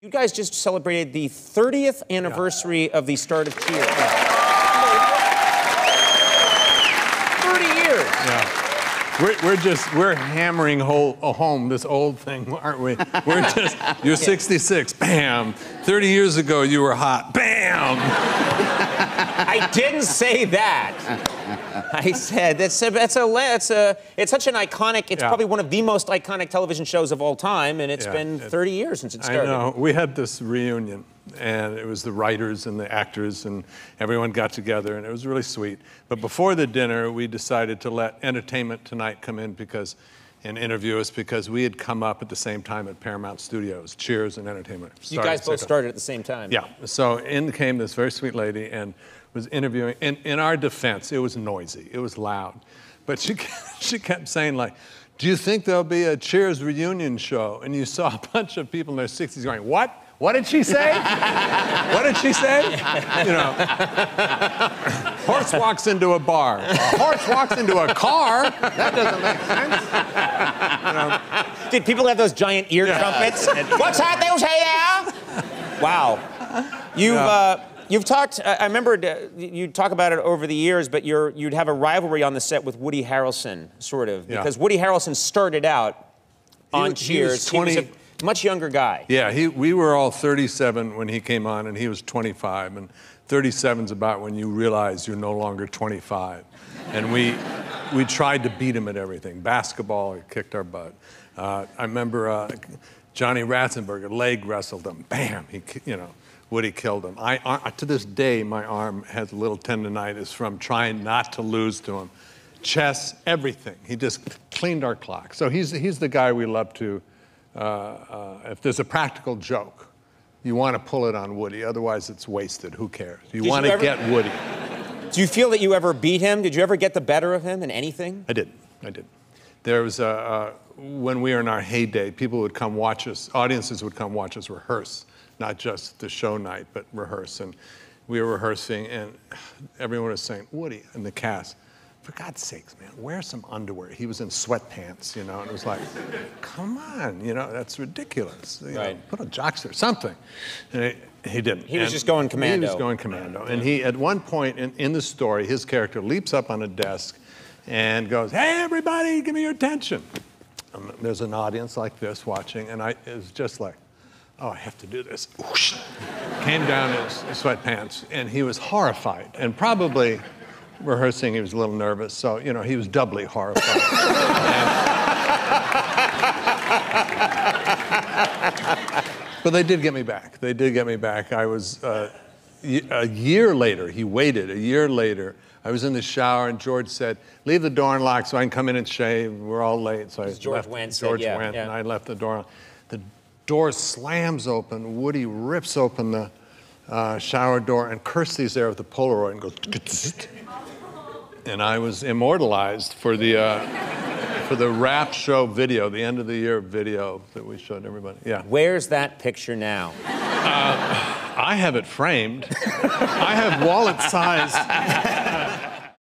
You guys just celebrated the 30th anniversary of the start of Cheers. 30 years. Yeah. We're, we're just we're hammering whole, home this old thing, aren't we? We're just you're 66, bam. 30 years ago you were hot, bam. I didn't say that. I said that's a, that's a that's a it's such an iconic. It's Yeah. probably one of the most iconic television shows of all time, and it's Yeah, been it- 30 years since it started. I know. We had this reunion, and it was the writers and the actors, and everyone got together, and it was really sweet. But before the dinner, we decided to let Entertainment Tonight come in because, and interview us because we had come up at the same time at Paramount Studios. Cheers and Entertainment. You guys both started at the same time. Yeah. So in came this very sweet lady and was interviewing. In, in our defense, it was noisy, it was loud, but she she kept saying like, "Do you think there'll be a Cheers reunion show?" And you saw a bunch of people in their 60s going, "What? What did she say? what did she say?" You know. Horse walks into a bar. A horse walks into a car. That doesn't make sense. Did people have those giant ear trumpets? What's that they say there? Wow. You've Yeah. uh, you've talked. I I remember uh, you talk about it over the years, but you're you'd have a rivalry on the set with Woody Harrelson, sort of, Yeah. because Woody Harrelson started out on was- he was Cheers. He was 20 a much younger guy. Yeah, he, we were all 37 when he came on, and he was 25. And 37's about when you realize you're no longer 25. And we, we tried to beat him at everything. Basketball, kicked our butt. Uh, I remember uh, Johnny Ratzenberger leg wrestled him. Bam, he, you know, Woody killed him. I, I, to this day, my arm has a little tendonitis from trying not to lose to him. Chess, everything. He just cleaned our clock. So he's, he's the guy we love to uh, uh, if there's a practical joke, you want to pull it on Woody. Otherwise, it's wasted. Who cares? You Did want you to ever- get Woody. Do you feel that you ever beat him? Did you ever get the better of him in anything? I did. I did. There was a, uh, when we were in our heyday, people would come watch us, audiences would come watch us rehearse, not just the show night, but rehearse. And we were rehearsing, and everyone was saying, Woody, and the cast, for God's sakes, man, wear some underwear. He was in sweatpants, you know, and it was like, come on, you know, that's ridiculous. You know, Right. put a jockster, something. And he, he didn't. He was just going commando. He was going commando. And he, at one point in, in the story, his character leaps up on a desk and goes, Hey, everybody, give me your attention. And there's an audience like this watching, and I, it was just like, Oh, I have to do this. Whoosh. Came down in sweatpants, and he was horrified. And probably rehearsing, he was a little nervous, so, you know, he was doubly horrified. But they did get me back. They did get me back. I was, uh, y- a year later, he waited, a year later, I was in the shower and George said, leave the door unlocked so I can come in and shave. We're all late. So I George left, went, said, George yeah, went yeah. and I left the door. The door slams open. Woody rips open the uh, shower door and Kirstie's there with the Polaroid and goes, "Tsk-tsk." and I was immortalized for the, uh, for the wrap show video, the end of the year video that we showed everybody. Yeah. Where's that picture now? I have it framed. I have wallet size